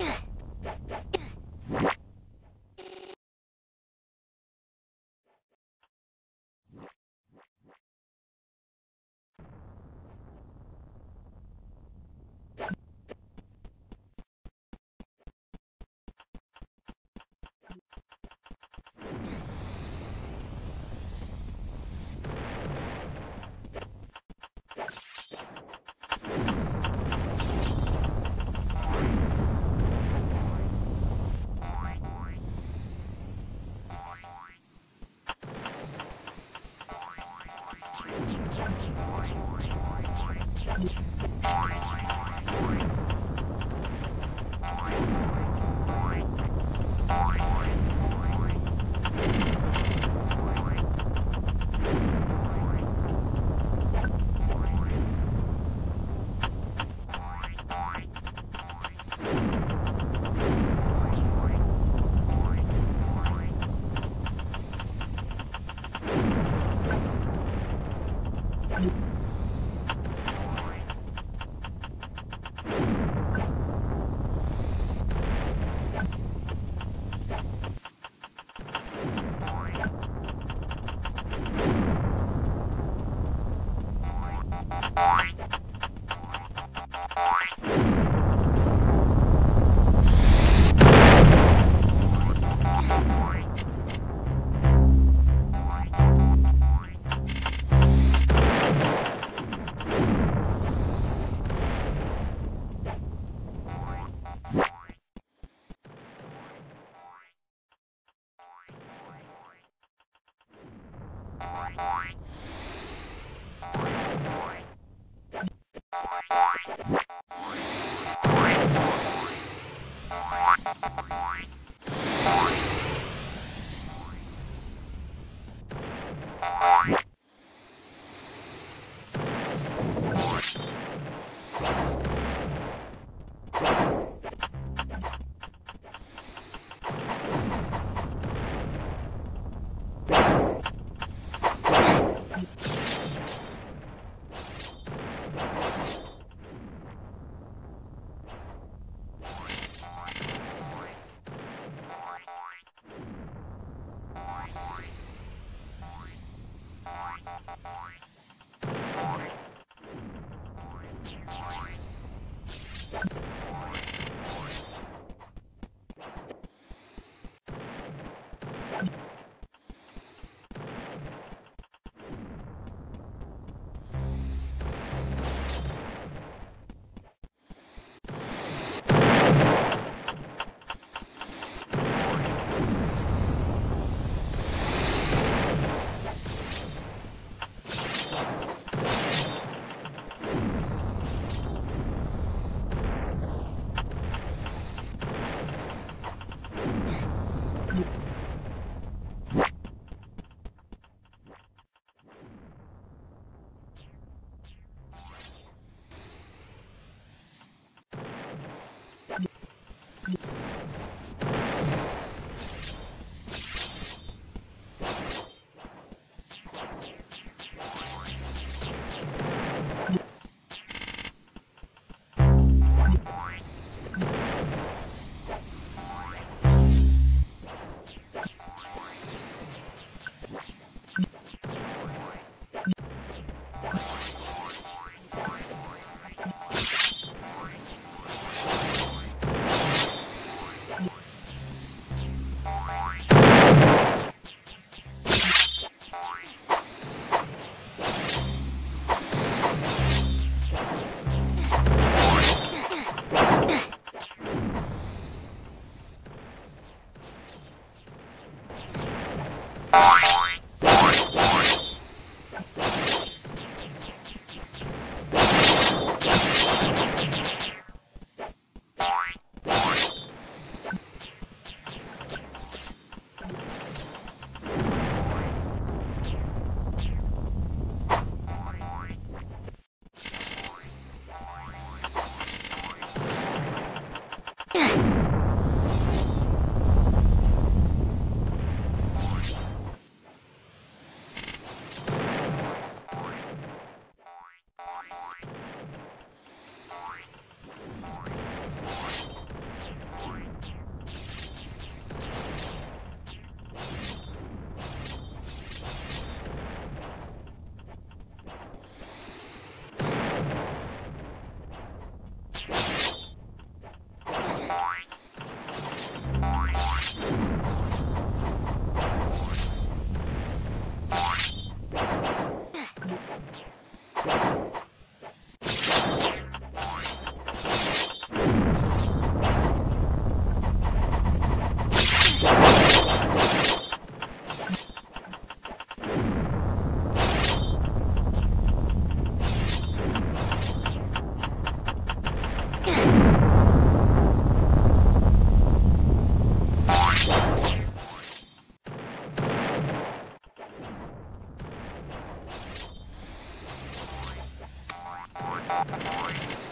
Ugh. Bye. Bye.